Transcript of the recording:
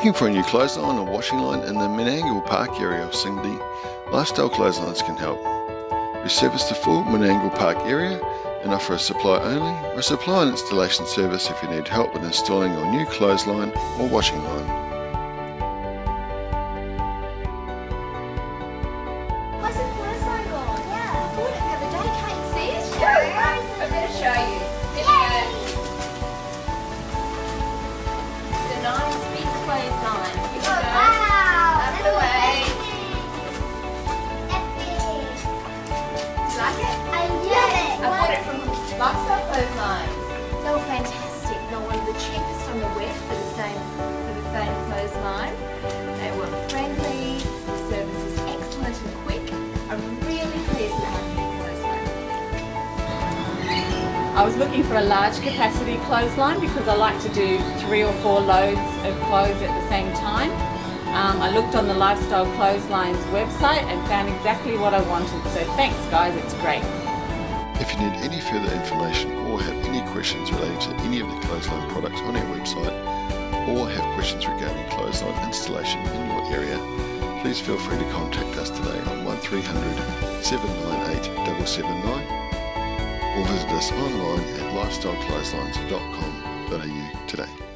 Looking for a new clothesline or washing line in the Menangle Park area of Sydney? Lifestyle Clotheslines can help. We service the full Menangle Park area and offer a supply only or a supply and installation service if you need help with installing your new clothesline or washing line. Like it? I love it. I bought it from Lifestyle Clotheslines. They were fantastic. They were one of the cheapest on the web for the same for the same clothesline. They were friendly, the service was excellent and quick. I'm really pleased with my new clothesline. I was looking for a large capacity clothesline because I like to do three or four loads of clothes at the same time. Um, I looked on the Lifestyle Clotheslines website and found exactly what I wanted. So thanks guys, it's great. If you need any further information or have any questions relating to any of the clothesline products on our website or have questions regarding clothesline installation in your area, please feel free to contact us today on 1300 798 779 or visit us online at lifestyleclotheslines.com.au today.